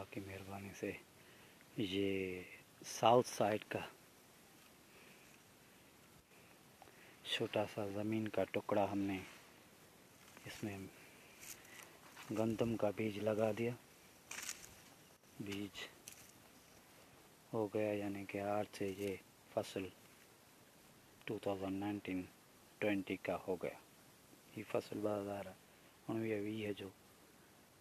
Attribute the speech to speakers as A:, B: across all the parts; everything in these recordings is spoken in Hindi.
A: अल्लाह की मेहरबानी से ये साउथ साइड का छोटा सा ज़मीन का टुकड़ा हमने इसमें गंदम का बीज लगा दिया। बीज हो गया, यानी कि आज से ये फ़सल 2019-20 का हो गया। ये फ़सल ॿ हज़ार उणिवीह वीह जो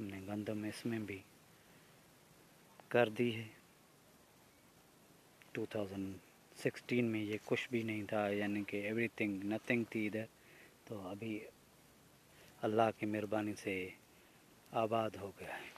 A: हमने गंदम इसमें भी कर दी है। 2016 में ये कुछ भी नहीं था, यानी कि एवरीथिंग नथिंग थी इधर। तो अभी अल्लाह की मेहरबानी से आबाद हो गया है।